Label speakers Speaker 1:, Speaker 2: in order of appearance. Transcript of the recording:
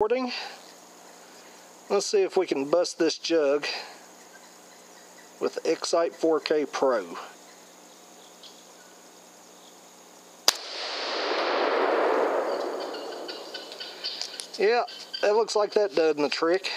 Speaker 1: recording. Let's see if we can bust this jug with X-Sight 4K Pro. Yeah, that looks like that done the trick.